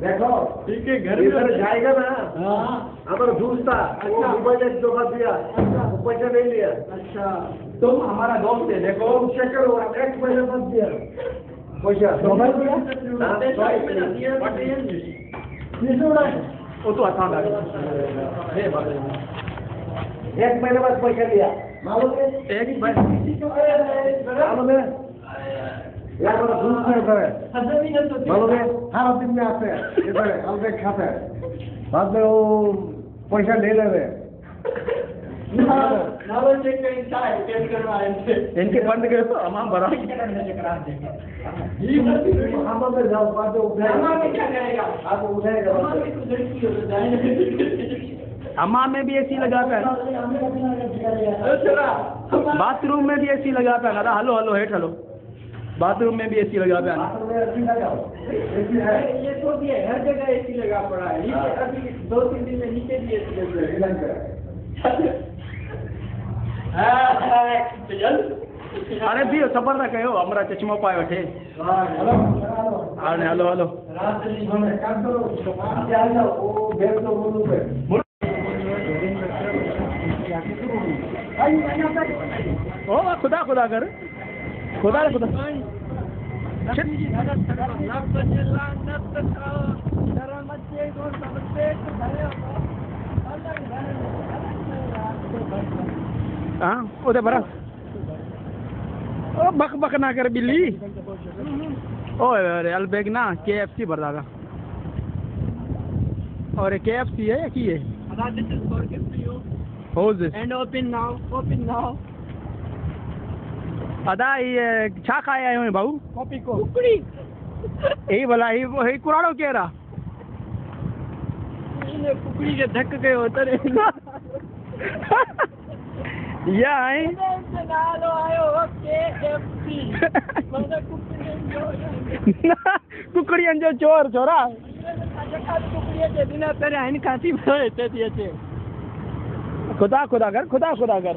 देखो। ठीक है घर इधर जाएगा ना। हाँ। हमारा जूस था अच्छा। ऊपर से जो कर दिया। वो पैसा नहीं लिया। अच्छा। तुम हमारा दोस्त है देखो। चेक करो एक पैसा मत दिया। पैसा। वो तो असां ॾाढो एक महीने बाद पैसा लिया। मालूम है? एक बार है जूस में इधर है मालूम है हर दिन में आते हैं इधर है हम देख खाते हैं बाद में वो पैसा ले ले रहे हैं इनके बंद करो तो हम भरा हम में जाओ बाद में उठाएगा आप उठाएगा अम्मा में भी एसी लगा पे बाथरूम में भी एसी लगा पे दादा हलो हलो हेठ हलो बाथरूम में भी एसी लगा पे बाथरूम में लगाओ ऐसी है। ये तो भी है हर जगह एसी लगा पड़ा है। नीचे अभी दो तीन दिन में नीचे भी एसी लग रहा इलाज करो। अरे भी सबर ना कयो हमरा चश्मो पाए वठे हेलो। हेलो हाणे हलो वो बैग तो ओ खुदा खुदा कर। हाँ उधर बरा ओ बक बक ना कर बिल्ली। ओए अरे अलबेग ना के एफ़ सी भर दादा। और के एफ़ सी है या की है? होज And open now, open now. अदा ये छा खाए आयो है भाऊ Copy को. कुकड़ी. यही भला ही ही कुराड़ो केरा इन्हें कुकड़ी के धक गए होते रे. या है नालो आयो हो KFC. मतलब कुकड़ी जो कुकड़ियन जो चोर छोरा कुकड़ी जे बिना थी खुदा खुदा कर खुदा खुदा कर